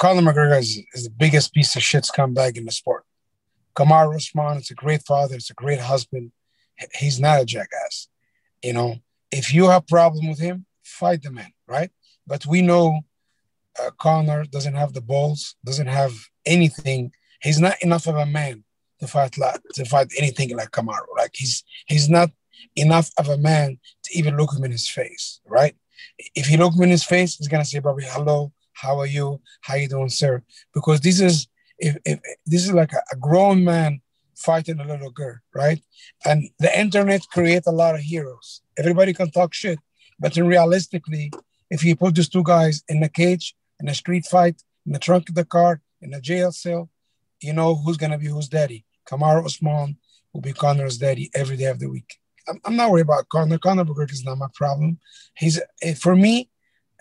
Conor McGregor is, is the biggest piece of shit scumbag in the sport. Kamaru Usman is a great father. It's a great husband. He's not a jackass. You know, if you have problem with him, fight the man, right? But we know uh, Conor doesn't have the balls, doesn't have anything. He's not enough of a man to fight like, to fight anything like Kamaru. Like he's he's not enough of a man to even look him in his face, right? If he look him in his face, he's gonna say probably hello, how are you, how you doing, sir? Because this is if, if this is like a, a grown man fighting a little girl, right? And the internet create a lot of heroes. Everybody can talk shit, but realistically, if you put these two guys in a cage, in a street fight, in the trunk of the car, in a jail cell, you know who's gonna be whose daddy. Kamaru Usman will be Conor's daddy every day of the week. I'm, I'm not worried about Conor. Conor McGregor is not my problem. He's eh, for me,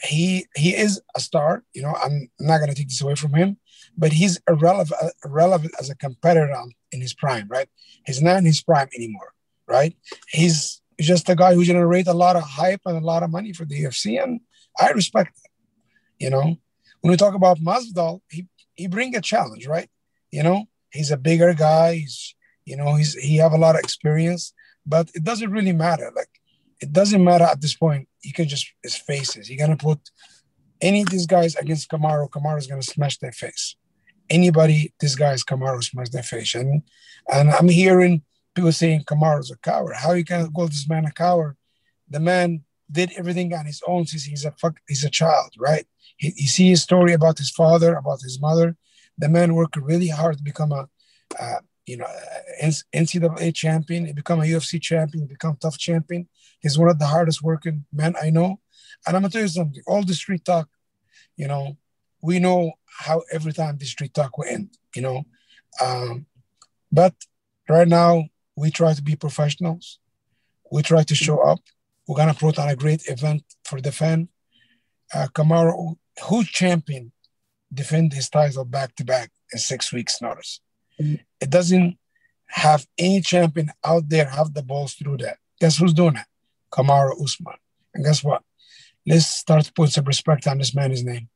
he he is a star. You know, I'm not gonna take this away from him, but he's irrelevant uh, irrelevant as a competitor in his prime, right? He's not in his prime anymore, right? He's just a guy who generates a lot of hype and a lot of money for the UFC, and I respect that. You know, when we talk about Masvidal, he he bring a challenge, right? You know, he's a bigger guy. He's you know he's he have a lot of experience, but it doesn't really matter. Like it doesn't matter at this point. You can just his faces. You're gonna put any of these guys against Kamaru. Kamaru's gonna smash their face. Anybody, this guy's Kamaru smash their face. And and I'm hearing people saying Kamaru's a coward. How you can call this man a coward? The man did everything on his own since he's a fuck, he's a child, right? He, you see his story about his father, about his mother. The man worked really hard to become a, uh, you know, NCAA champion. He become a UFC champion. Become TUF champion. He's one of the hardest working men I know. And I'm gonna tell you something. All the street talk, you know, we know how every time the street talk will end. You know, um, but right now we try to be professionals. We try to show up. We're gonna put on a great event for the fan. Uh, Kamaru, who champion, defend his title back to back in six weeks' notice. It doesn't have any champion out there have the balls to do that. Guess who's doing it? Kamaru Usman. And guess what? Let's start to put some respect on this man's name.